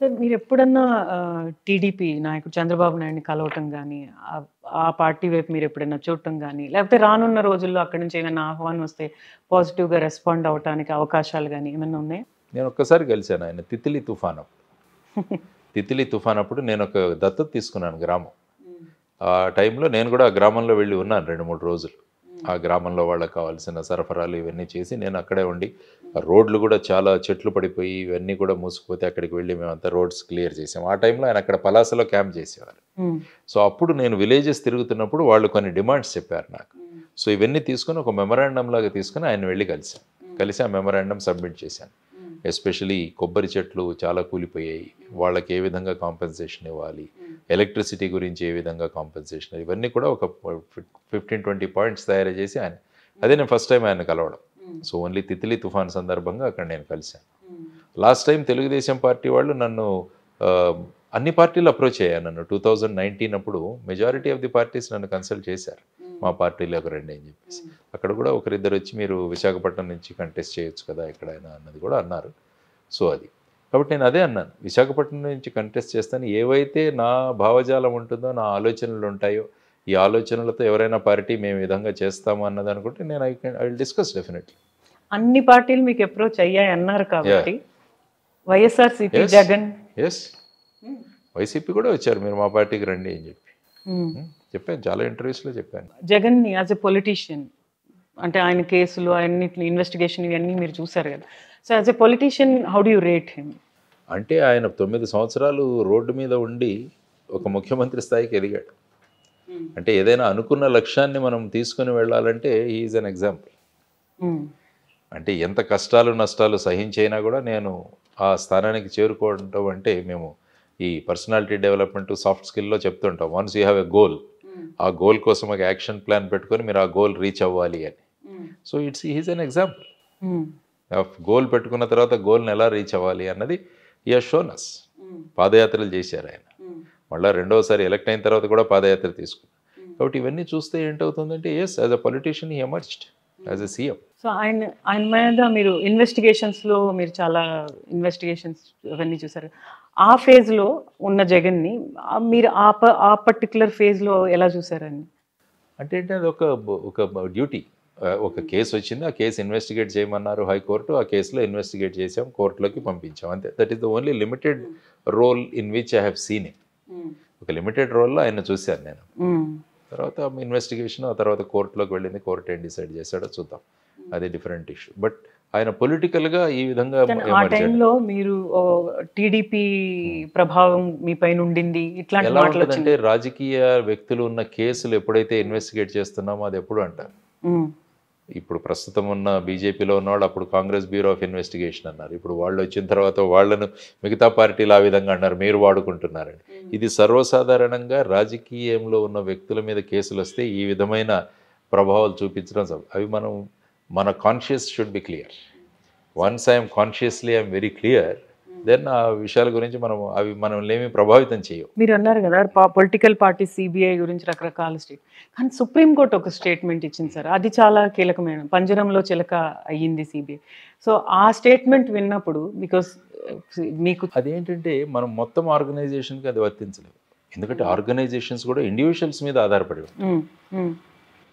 Sir మీరు ఎప్పుడన్నా TDP నాయకుడు చంద్రబాబు నాయుడిని కలవటం కానీ ఆ పార్టీ వైపు మీరు ఎప్పుడైనా చూడటం కానీ లేకపోతే రానున్న రోజుల్లో అక్కడి నుంచి ఏమైనా ఆహ్వానం వస్తే పాజిటివ్గా రెస్పాండ్ అవటానికి అవకాశాలు కానీ ఏమైనా ఉన్నాయా? నేను ఒక్కసారి కలిశాను ఆయన. తిత్లీ తుఫాన్ అప్పుడు. తిత్లీ తుఫాన్ అప్పుడు నేను ఒక దత్తత తీసుకున్నాను గ్రామం. ఆ టైంలో నేను కూడా ఆ గ్రామంలో వెళ్ళి ఉన్నాను రెండు మూడు రోజులు. ఆ గ్రామంలో వాళ్ళకి కావాల్సిన సరఫరాలు ఇవన్నీ చేసి నేను అక్కడే ఉండి రోడ్లు కూడా చాలా చెట్లు పడిపోయి ఇవన్నీ కూడా మూసుకుపోతే అక్కడికి వెళ్ళి మేమంతా రోడ్స్ క్లియర్ చేసాం. ఆ టైంలో ఆయన అక్కడ పలాసలో క్యాంప్ చేసేవారు. సో అప్పుడు నేను విలేజెస్ తిరుగుతున్నప్పుడు వాళ్ళు కొన్ని డిమాండ్స్ చెప్పారు నాకు. సో ఇవన్నీ తీసుకొని ఒక మెమరాండం లాగా తీసుకొని ఆయన వెళ్ళి కలిశాను. కలిసి ఆ మెమరాండం సబ్మిట్ చేశాను. ఎస్పెషలీ కొబ్బరి చెట్లు చాలా కూలిపోయాయి. వాళ్ళకి ఏ విధంగా కాంపెన్సేషన్ ఇవ్వాలి? ఎలక్ట్రిసిటీ గురించి ఏ విధంగా కాంపెన్సేషన్? ఇవన్నీ కూడా ఒక ఫిఫ్టీన్ ట్వంటీ పాయింట్స్ తయారు చేసి ఆయన అదే నేను ఫస్ట్ టైం ఆయన కలవడం. సో ఓన్లీ తిత్లీ తుఫాన్ సందర్భంగా అక్కడ నేను కలిశాను. లాస్ట్ టైం తెలుగుదేశం పార్టీ వాళ్ళు నన్ను ఆ, అన్ని పార్టీలు అప్రోచ్ అయ్యాను నన్ను. టూ థౌజండ్ నైన్టీన్ అప్పుడు మెజారిటీ ఆఫ్ ది పార్టీస్ నన్ను కన్సల్ట్ చేశారు. మా పార్టీలోకి రండి అని చెప్పేసి. అక్కడ కూడా ఒకరిద్దరు వచ్చి మీరు విశాఖపట్నం నుంచి కంటెస్ట్ చేయొచ్చు కదా ఎక్కడైనా అన్నది కూడా అన్నారు. సో అది. కాబట్టి నేను అదే అన్నాను. విశాఖపట్నం నుంచి కంటెస్ట్ చేస్తాను. ఏవైతే నా భావజాలం ఉంటుందో నా ఆలోచనలు ఉంటాయో ఈ ఆలోచనలతో ఎవరైనా పార్టీ మేము విధంగా చేస్తాము అన్నది అనుకుంటే నేను I can I will discuss definitely. అన్ని పార్టీలు మీకు అప్రోచ్ అయ్యాయి అన్నారు కాబట్టి వైఎస్ఆర్సీపీ. జగన్. ఎస్ వైసీపీ కూడా వచ్చారు మీరు మా పార్టీకి రండి అని చెప్పి. ఉమ్, Hmm, చెప్పాను చాలా ఇంటర్వ్యూస్లో చెప్పాను. జగన్ని యాజ్ ఎ పొలిటీషియన్ అంటే ఆయన కేసులు అన్నిటిని ఇన్వెస్టిగేషన్ ఇవన్నీ మీరు చూసారు కదా. So as a politician how do you rate him అంటే ఆయన తొమ్మిది సంవత్సరాలు రోడ్డు మీద ఉండి ఒక ముఖ్యమంత్రి స్థాయికి ఎదిగాడు. అంటే ఏదైనా అనుకున్న లక్ష్యాన్ని మనం తీసుకుని వెళ్ళాలంటే ఈజ్ అన్ ఎగ్జాంపుల్ అంటే ఎంత కష్టాలు నష్టాలు సహించైనా కూడా నేను ఆ స్థానానికి చేరుకోవడం అంటే మేము ఈ పర్సనాలిటీ డెవలప్మెంట్ సాఫ్ట్ స్కిల్లో చెప్తుంటాం. Once you have a goal ఆ గోల్ కోసం ఒక యాక్షన్ ప్లాన్ పెట్టుకొని మీరు ఆ గోల్ రీచ్ అవ్వాలి అని. So it's is an example goal పెట్టుకున్న తర్వాత గోల్ని ఎలా రీచ్ అవ్వాలి అన్నది ఈ షోనస్ పాదయాత్రలు చేశారు ఆయన. మళ్ళీ రెండోసారి ఎలక్ట్ అయిన తర్వాత కూడా పాదయాత్ర తీసుకున్నారు కాబట్టి ఇవన్నీ చూస్తే ఏంటవుతుందంటే as as a politician he emerged as a CM so ఆయన ఆయన మీద మీరు ఇన్వెస్టిగేషన్స్లో మీరు చాలా ఇన్వెస్టిగేషన్స్ అవన్నీ చూసారు. ఆ ఫేజ్లో ఉన్న జగన్ని మీరు ఆ ప ఆ పర్టికులర్ ఫేజ్లో ఎలా చూసారండి అంటే ఏంటి అది ఒక ఒక డ్యూటీ ఒక కేసు వచ్చింది ఆ కేసు ఇన్వెస్టిగేట్ చేయమన్నారు హైకోర్టు ఆ కేసులో ఇన్వెస్టిగేట్ చేసాం కోర్టులోకి పంపించాం అంతే. That is the only limited role in which I have seen it ఒక లిమిటెడ్ రోల్లో ఆయన చూశాను నేను. తర్వాత ఇన్వెస్టిగేషన్ ఆ తర్వాత కోర్టులోకి వెళ్ళింది కోర్టు ఏం డిసైడ్ చేశాడో చూద్దాం. అది డిఫరెంట్ ఇష్యూ బట్ ఆయన పొలిటికల్గా ఈ విధంగా ఆ. టైంలో మీరు టీడీపీ ప్రభావం మీ పైన ఉండింది ఇట్లాంటి ఎలా మాటలు రాజకీయ వ్యక్తులు ఉన్న కేసులు ఎప్పుడైతే ఇన్వెస్టిగేట్ చేస్తున్నామో అది ఎప్పుడు అంటారు? ఇప్పుడు ప్రస్తుతం ఉన్న బీజేపీలో ఉన్నవాళ్ళు అప్పుడు కాంగ్రెస్ బ్యూరో ఆఫ్ ఇన్వెస్టిగేషన్ అన్నారు. ఇప్పుడు వాళ్ళు వచ్చిన తర్వాత వాళ్ళను మిగతా పార్టీలు ఆ విధంగా అన్నారు. మీరు వాడుకుంటున్నారని. ఇది సర్వసాధారణంగా రాజకీయంలో ఉన్న వ్యక్తుల మీద కేసులు వస్తే ఈ విధమైన ప్రభావాలు చూపించడం అవి మనం మన conscious should be clear once I'm consciously I'm very clear then ఆ విషయాల గురించి మనం అవి మనల్ని ఏమీ ప్రభావితం చేయవు. మీరు అన్నారు కదా పొలిటికల్ పార్టీ సిబిఐ గురించి రకరకాల స్టేట్ కానీ సుప్రీంకోర్టు ఒక స్టేట్మెంట్ ఇచ్చింది సార్. అది చాలా కీలకమైన పంజరంలో చిలక అయ్యింది సిబిఐ సో ఆ స్టేట్మెంట్ విన్నప్పుడు బికాస్ మీకు అదేంటంటే మనం మొత్తం ఆర్గనైజేషన్కి అది వర్తించలేదు ఎందుకంటే ఆర్గనైజేషన్స్ కూడా ఇండివిజువల్స్ మీద ఆధారపడి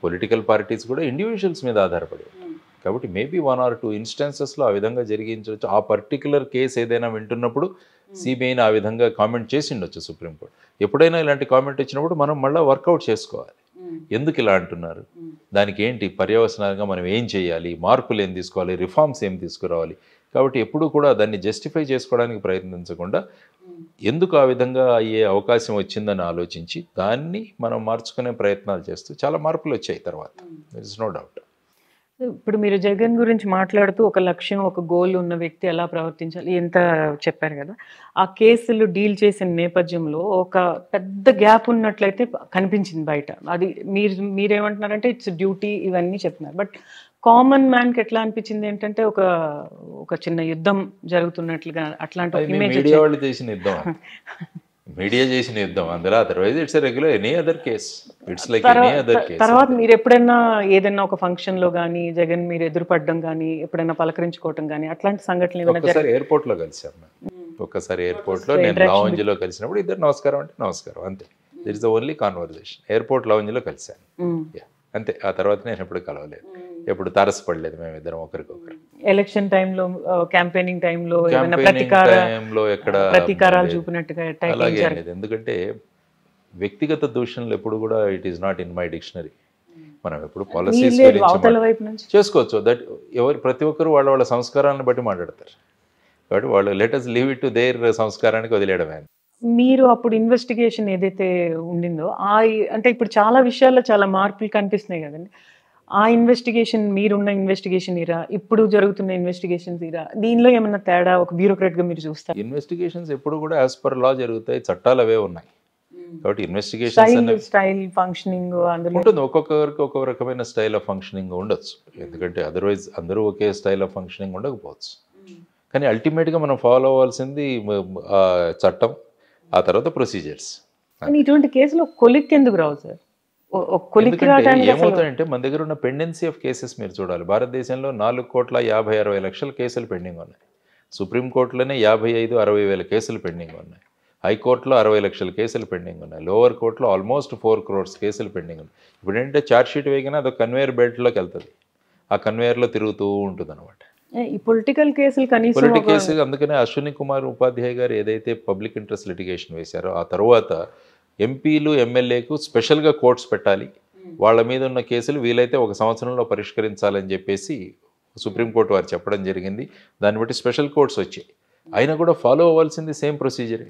పొలిటికల్ పార్టీస్ కూడా ఇండివిజువల్స్ మీద ఆధారపడి ఉంటాయి. కాబట్టి మేబీ వన్ ఆర్ టూ ఇన్స్టెన్సెస్లో ఆ విధంగా జరిగించవచ్చు. ఆ పర్టికులర్ కేసు ఏదైనా వింటున్నప్పుడు సిబిఐని ఆ విధంగా కామెంట్ చేసి ఉండొచ్చు సుప్రీంకోర్టు ఎప్పుడైనా ఇలాంటి కామెంట్ వచ్చినప్పుడు మనం మళ్ళీ వర్కౌట్ చేసుకోవాలి. ఎందుకు ఇలా అంటున్నారు? దానికి ఏంటి? పర్యవసనాలుగా మనం ఏం చేయాలి? మార్పులు ఏం తీసుకోవాలి? రిఫార్మ్స్ ఏం తీసుకురావాలి? కాబట్టి ఎప్పుడూ కూడా దాన్ని జస్టిఫై చేసుకోవడానికి ప్రయత్నించకుండా ఎందుకు ఆ విధంగా అయ్యే అవకాశం వచ్చిందని ఆలోచించి దాన్ని మనం మార్చుకునే ప్రయత్నాలు చేస్తూ చాలా మార్పులు వచ్చాయి తర్వాత. ఇస్ నో డౌట్ ఇప్పుడు మీరు జగన్ గురించి మాట్లాడుతూ ఒక లక్ష్యం ఒక గోల్ ఉన్న వ్యక్తి ఎలా ప్రవర్తించాలి? ఎంత చెప్పారు కదా? ఆ కేసులు డీల్ చేసిన నేపథ్యంలో ఒక పెద్ద గ్యాప్ ఉన్నట్లయితే కనిపించింది బయట. అది మీరు మీరేమంటున్నారంటే ఇట్స్ డ్యూటీ ఇవన్నీ చెప్తున్నారు. బట్ కామన్ మ్యాన్కి ఎట్లా అనిపించింది? ఏంటంటే ఒక ఒక చిన్న యుద్ధం జరుగుతున్నట్లుగా అట్లాంటి ఇమేజ్ చేసిన యుద్ధం మీడియా చేసిన యుద్ధం అందులో otherwise it's regular any other case it's like any other case తర్వాత మీరు ఎప్పుడైనా ఏదైనా ఒక ఫంక్షన్లో కానీ జగన్ మీరు ఎదురుపడడం కానీ ఎప్పుడైనా పలకరించుకోవటం కానీ అట్లాంటి సంఘటనలు ఏమైనా ఒక్కసారి ఎయిర్పోర్ట్లో కలిసాం మేము. ఒక్కసారి ఎయిర్పోర్ట్లో So, నేను interaction లాంజ్లో కలిసినప్పుడు ఇద్దరు నమస్కారం అంటే నమస్కారం అంతే. That is the only conversation airport లాంజ్లో కలిశాను మ్మ్. అంతే. ఆ తర్వాత నేను ఎప్పుడు కలవలేదు. ఎప్పుడు తారసపడలేదు మేమిద్దరం ఒకరికొకరు. ఎలక్షన్ టైంలో క్యాంపెయినింగ్ టైంలో టైంలో ఎక్కడ ప్రతీకారాలు. చూపినట్టుగా అలాగే లేదు. ఎందుకంటే వ్యక్తిగత దూషణలు ఎప్పుడు కూడా it is not in my dictionary మనం ఎప్పుడు పాలసీస్ చేసుకోవచ్చు. దట్ ఎవరు ప్రతి ఒక్కరు వాళ్ళ వాళ్ళ సంస్కారాన్ని బట్టి మాట్లాడతారు. కాబట్టి వాళ్ళు letters leave it to their సంస్కారానికి వదిలేయడమే. మీరు అప్పుడు ఇన్వెస్టిగేషన్ ఏదైతే ఉండిందో ఆ అంటే ఇప్పుడు చాలా విషయాల్లో చాలా మార్పులు కనిపిస్తున్నాయి కదండి. ఆ ఇన్వెస్టిగేషన్ మీరున్న ఇన్వెస్టిగేషన్ ఇరా ఇప్పుడు జరుగుతున్న ఇన్వెస్టిగేషన్స్ ఇరా దీనిలో ఏమైనా తేడా ఒక బ్యూరోక్రాట్గా మీరు చూస్తారు? ఇన్వెస్టిగేషన్స్ ఎప్పుడు కూడా యాజ్ పర్ లా జరుగుతాయి చట్టాలు అవే ఉన్నాయి. కాబట్టి ఇన్వెస్టిగేషన్స్ స్టైల్ ఫంక్షనింగ్ ఉంటుంది. ఒక్కొక్కరికి ఒక్కొక్క రకమైన స్టైల్ ఆఫ్ ఫంక్షనింగ్ ఉండొచ్చు. ఎందుకంటే అదర్వైజ్ అందరూ ఒకే స్టైల్ ఆఫ్ ఫంక్షనింగ్ ఉండకపోవచ్చు. కానీ అల్టిమేట్గా మనం ఫాలో అవ్వాల్సింది చట్టం ఆ తర్వాత ప్రొసీజర్స్ ఇటువంటి కేసులో కొలిక్ ఎందుకు రావు సార్? ఏమవుతాయంటే మన దగ్గర ఉన్న పెండెన్సీ ఆఫ్ కేసెస్ మీరు చూడాలి. భారతదేశంలో నాలుగు కోట్ల యాభై అరవై లక్షల కేసులు పెండింగ్ ఉన్నాయి. సుప్రీంకోర్టులోనే యాభై ఐదు అరవై వేల కేసులు పెండింగ్ ఉన్నాయి. హైకోర్టులో అరవై లక్షల కేసులు పెండింగ్ ఉన్నాయి. లోవర్ కోర్టులో ఆల్మోస్ట్ ఫోర్ క్రోర్స్ కేసులు పెండింగ్ ఉన్నాయి. ఇప్పుడు ఏంటంటే ఛార్జ్ షీట్ వేయగానే అది కన్వేయర్ బెల్ట్లోకి వెళ్తుంది. ఆ కన్వేయర్లో తిరుగుతూ ఉంటుంది అనమాట ఈ పొలిటికల్ కేసులు కనీసం పొలిటిక్ ఒక- కేసు అందుకనే అశ్విని కుమార్ ఉపాధ్యాయ గారు ఏదైతే పబ్లిక్ ఇంట్రెస్ట్ లిటిగేషన్ వేశారో ఆ తర్వాత ఎంపీలు ఎమ్మెల్యేకు స్పెషల్గా కోర్ట్స్ పెట్టాలి. వాళ్ళ మీద ఉన్న కేసులు వీలైతే ఒక సంవత్సరంలో పరిష్కరించాలని చెప్పేసి సుప్రీంకోర్టు వారు చెప్పడం జరిగింది. దాన్ని బట్టి స్పెషల్ కోర్ట్స్ వచ్చాయి. అయినా కూడా ఫాలో అవ్వాల్సింది సేమ్ ప్రొసీజరే.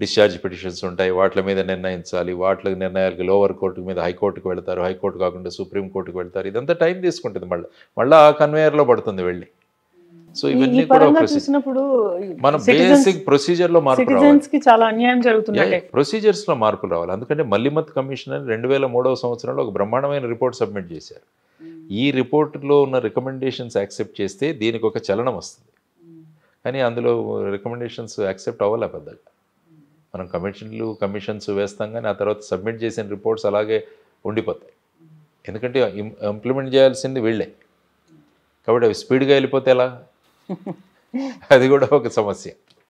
డిశ్చార్జ్ పిటిషన్స్ ఉంటాయి. వాటి మీద నిర్ణయించాలి. వాటి నిర్ణయాలకి లోవర్ కోర్టు మీద హైకోర్టుకు వెళ్తారు. హైకోర్టు కాకుండా సుప్రీం కోర్టుకు వెళ్తారు. ఇదంతా టైం తీసుకుంటుంది మళ్ళీ. మళ్ళీ ఆ కన్వేయర్లో పడుతుంది వెళ్ళి. సో ఇవన్నీ కూడా ప్రొసీజర్ చూసినప్పుడు మన బేసిక్ మార్పు కి చాలా అన్యాయం జరుగుతున్నట్టే ప్రొసీజర్స్లో మార్పులు రావాలి. ఎందుకంటే మల్లిమత్ కమిషన్ అని రెండు వేల మూడవ సంవత్సరంలో ఒక బ్రహ్మాండమైన రిపోర్ట్ సబ్మిట్ చేశారు. ఈ రిపోర్ట్లో ఉన్న రికమెండేషన్స్ యాక్సెప్ట్ చేస్తే దీనికి ఒక చలనం వస్తుంది. కానీ అందులో రికమెండేషన్స్ యాక్సెప్ట్ అవ్వలే పెద్దగా. మనం కమిషన్లు కమిషన్స్ వేస్తాం కానీ ఆ తర్వాత సబ్మిట్ చేసిన రిపోర్ట్స్ అలాగే ఉండిపోతాయి. ఎందుకంటే ఇంప్లిమెంట్ చేయాల్సింది వీళ్ళే. కాబట్టి అవి స్పీడ్గా వెళ్ళిపోతే ఎలా? అది కూడా ఒక సమస్య.